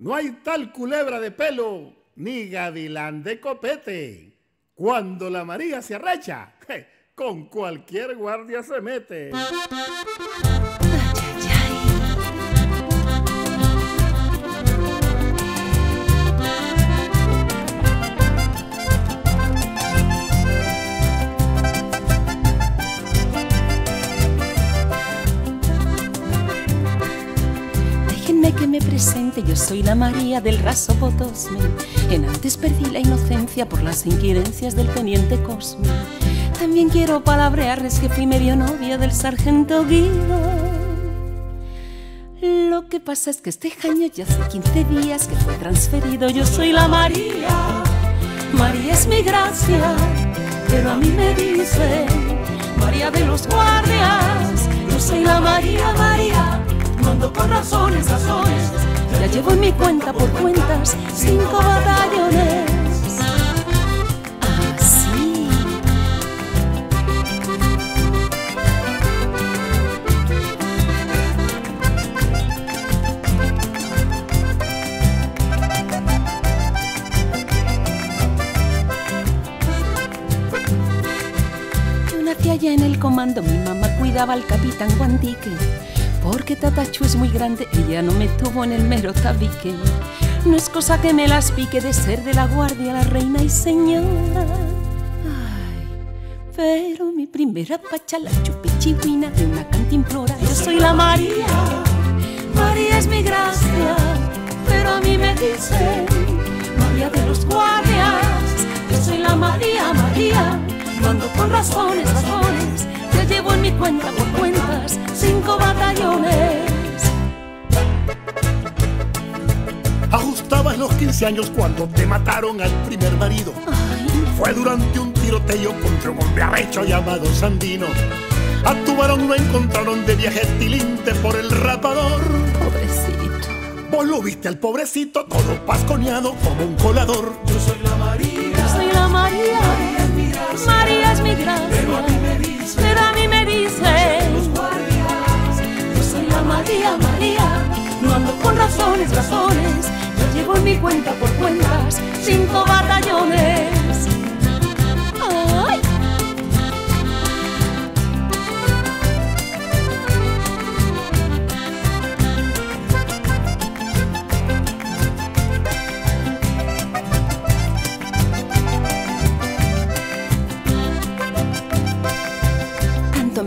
No hay tal culebra de pelo ni gavilán de copete. Cuando la María se arrecha, con cualquier guardia se mete. Que me presente, yo soy la María del raso Potosme. En antes perdí la inocencia por las inquirencias del teniente Cosme. También quiero palabrearles que fui medio novia del sargento Guido. Lo que pasa es que este año ya hace 15 días que fue transferido. Yo soy la María, María es mi gracia, pero a mí me dicen María de los guardias. Por razones, razones. Ya llevo en mi cuenta por cuentas cinco batallones. Así. Yo nací allá en el comando, mi mamá cuidaba al capitán Guandique porque Tatachu es muy grande, ella no me tuvo en el mero tabique. No es cosa que me las pique de ser de la guardia la reina y señora. Ay, pero mi primera pacha la chupé chihuina de una cantimplora. Yo soy la María, María es mi gracia, pero a mí me dicen María de los guardias. Yo soy la María, María, mando con razones, razones llevo en mi cuenta por cuentas 15 años cuando te mataron al primer marido. Fue durante un tiroteo contra un hombre arrecho llamado Sandino. A tu varón lo encontraron de viaje tilinte por el rapador. Pobrecito. Vos lo viste al pobrecito todo pasconeado como un colador. Yo soy la María. Yo soy la María. María es mi gracia. María es mi gracia. Pero a mí me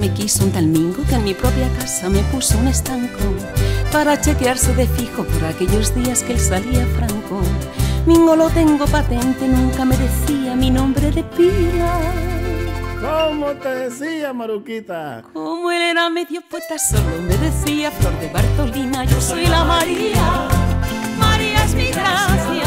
me quiso un tal Mingo que en mi propia casa me puso un estanco para chequearse de fijo por aquellos días que él salía franco. Mingo lo tengo patente, nunca me decía mi nombre de pila. ¿Cómo te decía, Maruquita? Como él era medio poeta, solo me decía Flor de Bartolina, yo soy la María. María es mi gracia,